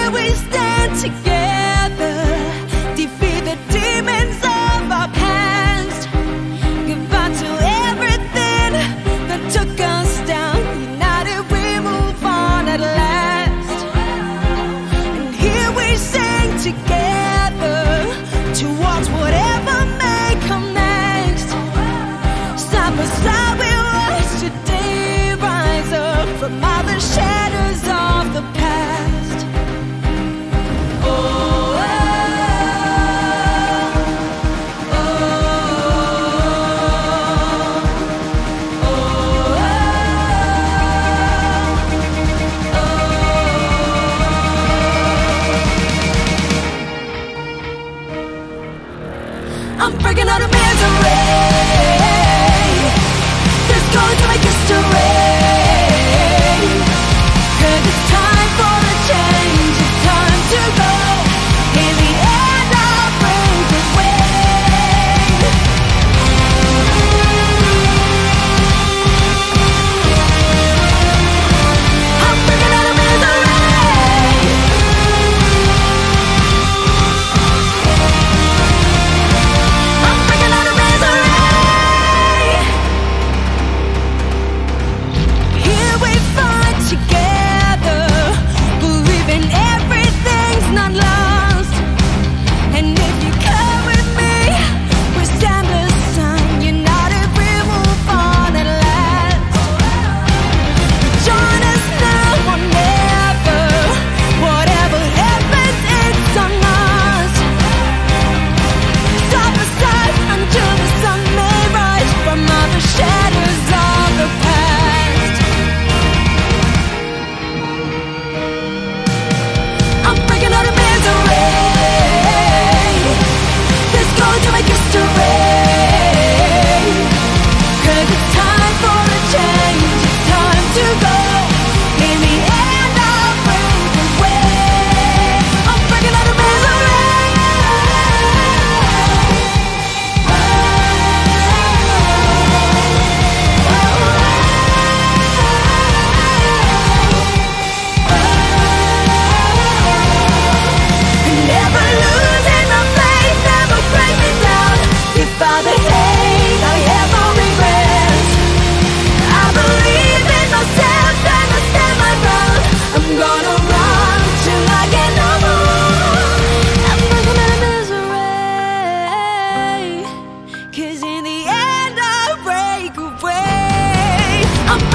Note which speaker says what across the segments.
Speaker 1: where we stand together. I'm breaking out of misery.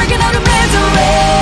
Speaker 1: breaking all your plans way.